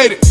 Made it.